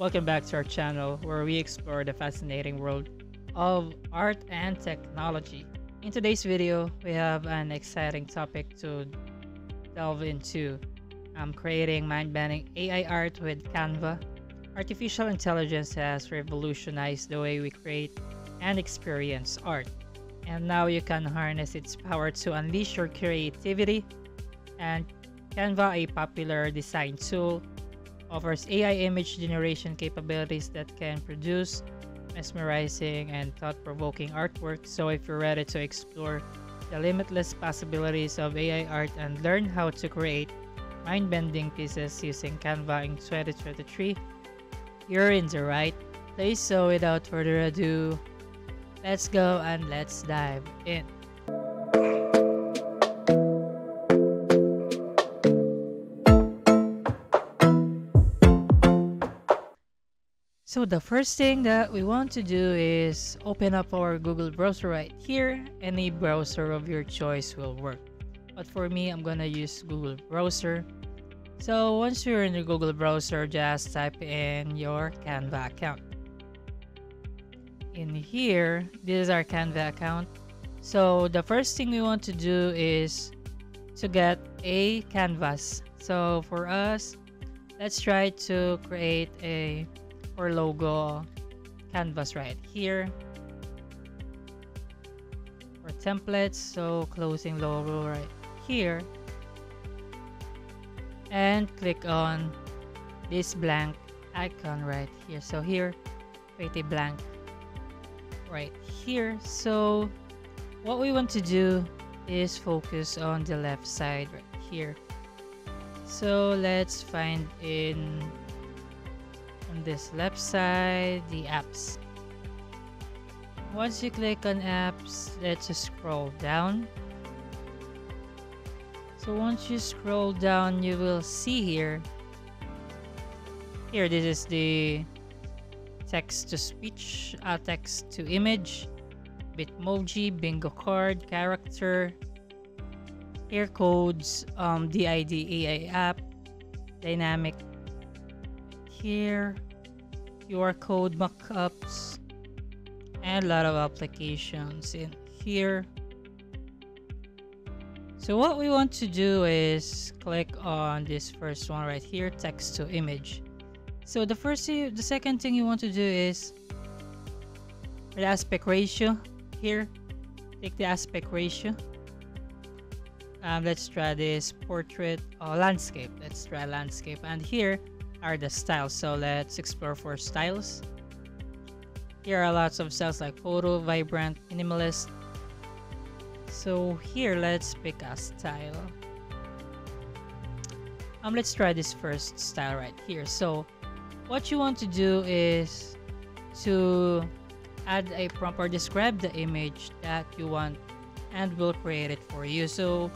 Welcome back to our channel where we explore the fascinating world of art and technology. In today's video, we have an exciting topic to delve into. I'm creating mind-bending AI art with Canva. Artificial intelligence has revolutionized the way we create and experience art. And now you can harness its power to unleash your creativity and Canva, a popular design tool, offers AI image generation capabilities that can produce mesmerizing and thought-provoking artwork. So if you're ready to explore the limitless possibilities of AI art and learn how to create mind-bending pieces using Canva in 2023, you're in the right place. So without further ado, let's go and let's dive in. So the first thing that we want to do is open up our Google browser right here. Any browser of your choice will work. But for me, I'm gonna use Google browser. So once you're in the Google browser, just type in your Canva account. In here, this is our Canva account. So the first thing we want to do is to get a canvas. So for us, let's try to create a or logo canvas right here. For templates so closing logo right here. And click on this blank icon right here. So here a blank right here. So what we want to do is focus on the left side right here. So let's find in this left side the apps. Once you click on apps let's scroll down. So once you scroll down you will see here. Here this is the text to speech uh, text to image bitmoji bingo card character air codes um, did ai app dynamic here QR code mockups and a lot of applications in here. So what we want to do is click on this first one right here text to image. So the first the second thing you want to do is the aspect ratio here. Take the aspect ratio. Um, let's try this portrait or landscape. Let's try landscape. And here are the styles. So let's explore for styles. Here are lots of styles like photo, vibrant, minimalist. So here, let's pick a style. Um, let's try this first style right here. So what you want to do is to add a prompt or describe the image that you want and we'll create it for you. So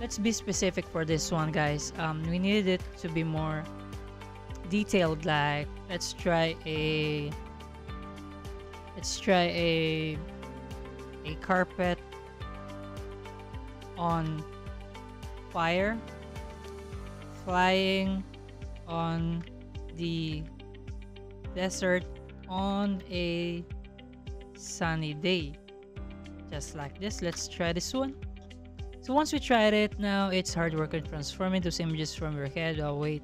let's be specific for this one guys. Um, we need it to be more detailed like let's try a let's try a a carpet on fire flying on the desert on a sunny day. Just like this let's try this one. So once we tried it now it's hard work in transforming those images from your head oh wait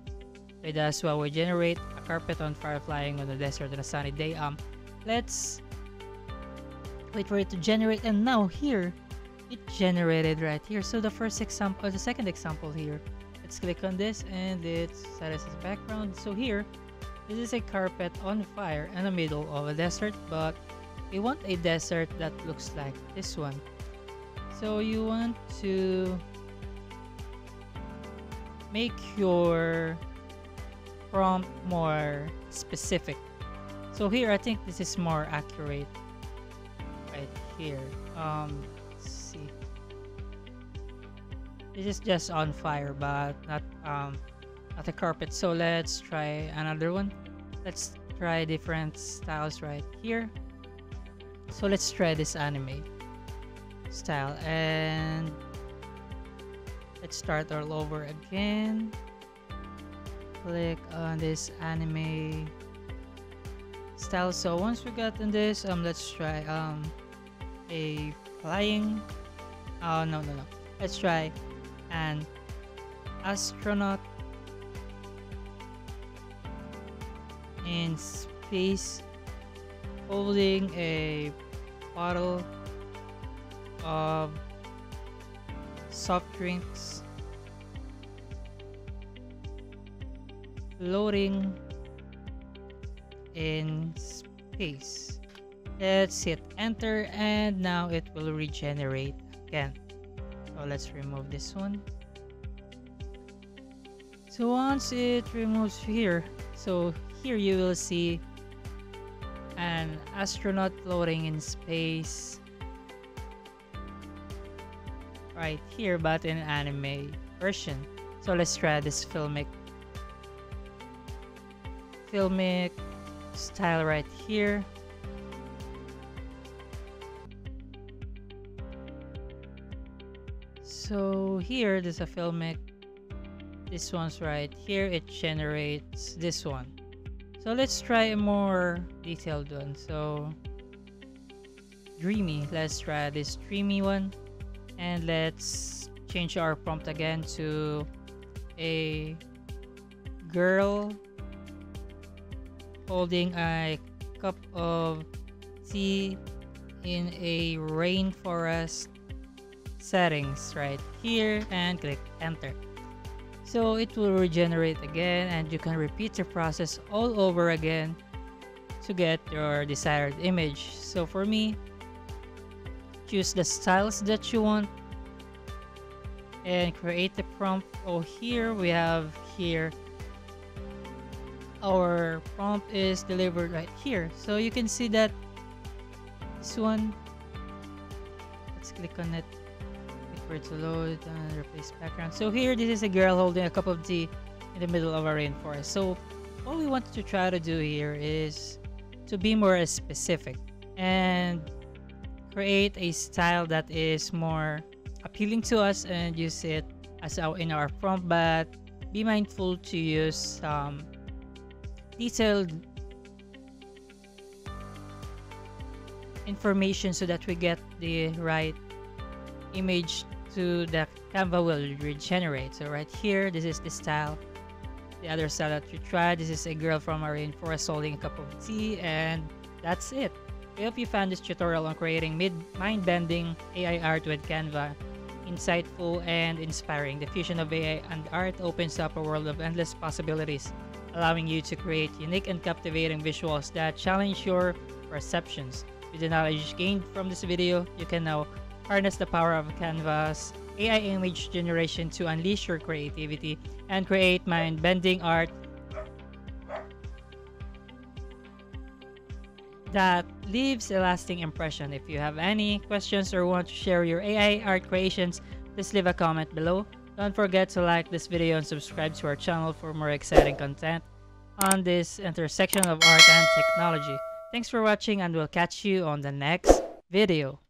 with us while we generate a carpet on fire flying on the desert on a sunny day. Um, let's wait for it to generate and now here it generated right here. So the first example, the second example here, let's click on this and it's set as a background. So here, this is a carpet on fire in the middle of a desert, but we want a desert that looks like this one. So you want to make your prompt more specific. So here, I think this is more accurate right here. Um, see. This is just on fire, but not um, not carpet. So let's try another one. Let's try different styles right here. So let's try this anime style and let's start all over again click on this anime style. So once we got in this um let's try um a flying oh no no no. Let's try an astronaut in space holding a bottle of soft drinks loading in space. Let's hit enter and now it will regenerate again. So let's remove this one. So once it removes here so here you will see an astronaut floating in space. Right here but in anime version. So let's try this filmic filmic style right here. So here there's a filmic. This one's right here. It generates this one. So let's try a more detailed one. So dreamy. Let's try this dreamy one. And let's change our prompt again to a girl holding a cup of tea in a rainforest settings right here and click enter. So it will regenerate again and you can repeat the process all over again to get your desired image. So for me choose the styles that you want and create the prompt. Oh here we have here our prompt is delivered right here. So you can see that this one let's click on it wait for it to load and replace background. So here this is a girl holding a cup of tea in the middle of a rainforest. So what we want to try to do here is to be more specific and create a style that is more appealing to us and use it as our in our prompt but be mindful to use some detailed information so that we get the right image to the Canva will regenerate. So right here, this is the style. The other style that you tried, this is a girl from a rainforest holding a cup of tea and that's it. I hope you found this tutorial on creating mind-bending AI art with Canva insightful and inspiring. The fusion of AI and art opens up a world of endless possibilities allowing you to create unique and captivating visuals that challenge your perceptions. With the knowledge gained from this video, you can now harness the power of Canva's AI image generation to unleash your creativity and create mind-bending art that leaves a lasting impression. If you have any questions or want to share your AI art creations, please leave a comment below. Don't forget to like this video and subscribe to our channel for more exciting content on this intersection of art and technology. Thanks for watching and we'll catch you on the next video.